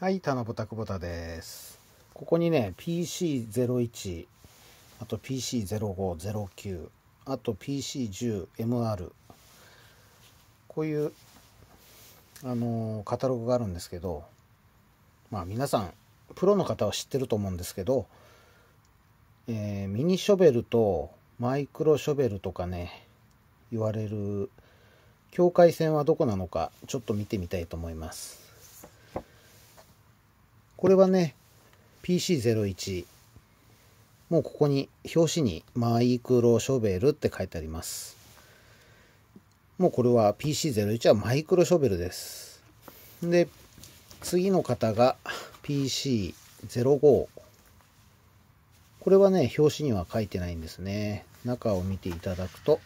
はい、棚ぼたくぼたです。ここにね、PC01、あと PC0509、あと PC10MR、こういう、あのー、カタログがあるんですけど、まあ皆さん、プロの方は知ってると思うんですけど、えー、ミニショベルとマイクロショベルとかね、言われる境界線はどこなのかちょっと見てみたいと思います。これはね、PC01。もうここに表紙にマイクロショベルって書いてあります。もうこれは PC01 はマイクロショベルです。で、次の方が PC05。これはね、表紙には書いてないんですね。中を見ていただくと、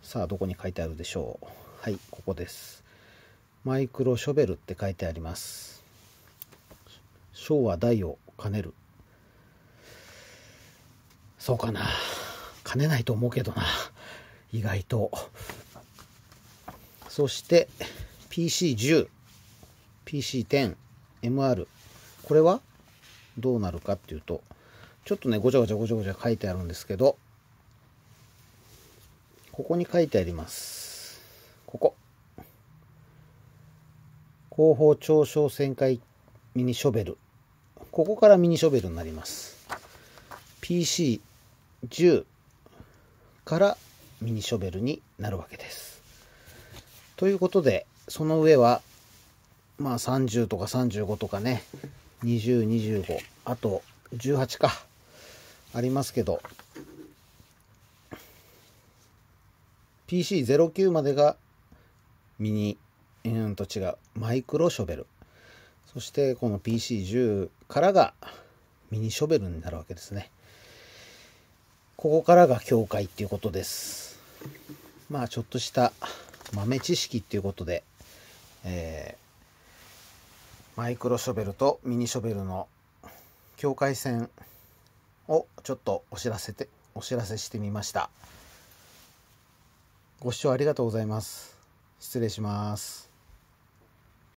さあどこに書いてあるでしょう。はい、ここです。マイクロショベルって書いてあります。昭和大を兼ねる。そうかな。兼ねないと思うけどな。意外と。そして PC10、PC10、MR。これはどうなるかっていうと、ちょっとね、ごちゃごちゃごちゃごちゃ書いてあるんですけど、ここに書いてあります。ここ。後方長小旋回ミニショベル。ここからミニショベルになります。PC10 からミニショベルになるわけです。ということで、その上は、まあ30とか35とかね、20、25、あと18か、ありますけど、PC09 までがミニ、うんと違う、マイクロショベル。そしてこの PC10 からがミニショベルになるわけですね。ここからが境界っていうことです。まあちょっとした豆知識っていうことで、えー、マイクロショベルとミニショベルの境界線をちょっとお知らせて、お知らせしてみました。ご視聴ありがとうございます。失礼します。